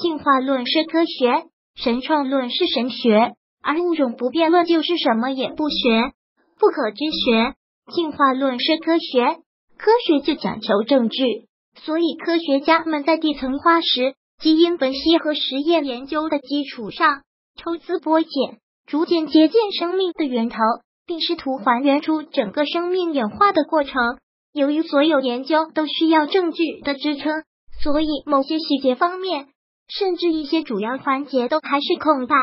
进化论是科学，神创论是神学，而物种不变论就是什么也不学，不可知学。进化论是科学，科学就讲求证据，所以科学家们在地层化石、基因分析和实验研究的基础上，抽丝剥茧，逐渐接近生命的源头，并试图还原出整个生命演化的过程。由于所有研究都需要证据的支撑，所以某些细节方面，甚至一些主要环节都还是空白。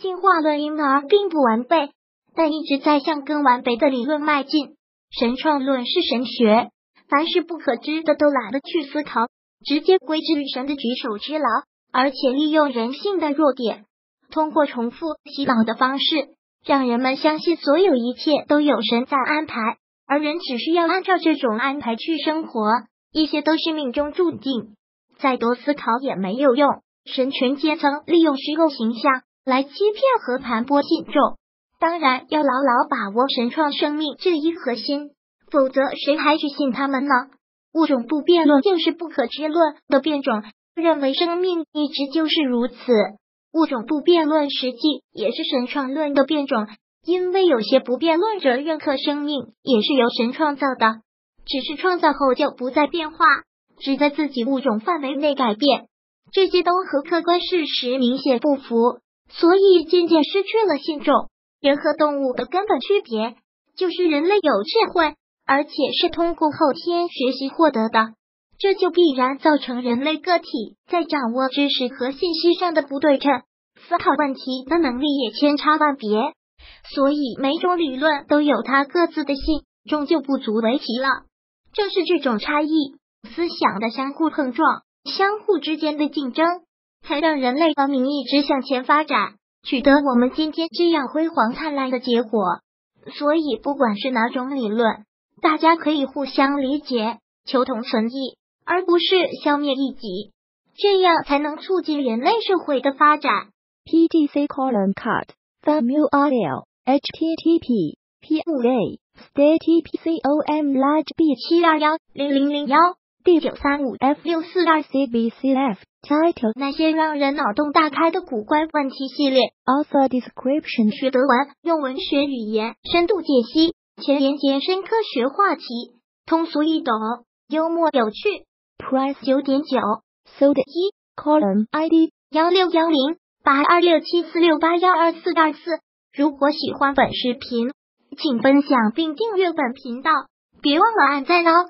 进化论因而并不完备，但一直在向更完备的理论迈进。神创论是神学，凡是不可知的都懒得去思考，直接归之于神的举手之劳，而且利用人性的弱点，通过重复洗脑的方式，让人们相信所有一切都有神在安排，而人只需要按照这种安排去生活，一切都是命中注定，再多思考也没有用。神权阶层利用虚构形象来欺骗和盘剥信众。当然要牢牢把握神创生命这一核心，否则谁还去信他们呢？物种不变论就是不可知论的变种，认为生命一直就是如此。物种不变论实际也是神创论的变种，因为有些不变论者认可生命也是由神创造的，只是创造后就不再变化，只在自己物种范围内改变，这些都和客观事实明显不符，所以渐渐失去了信众。人和动物的根本区别就是人类有智慧，而且是通过后天学习获得的，这就必然造成人类个体在掌握知识和信息上的不对称，思考问题的能力也千差万别。所以每种理论都有它各自的性，终究不足为奇了。正是这种差异思想的相互碰撞、相互之间的竞争，才让人类文明一直向前发展。取得我们今天这样辉煌灿烂的结果，所以不管是哪种理论，大家可以互相理解，求同存异，而不是消灭异己，这样才能促进人类社会的发展。PTC colon cut from URL http p 五 a state pcom large b 七二幺零零零幺。第九三五 F 六四二 CBCF title 那些让人脑洞大开的古怪问题系列 author description 学德文用文学语言深度解析前沿延伸科学话题通俗易懂幽默有趣。Price 九点九 sold 一 column ID 幺六幺零八二六七四六八幺二四二四。如果喜欢本视频，请分享并订阅本频道，别忘了按赞哦。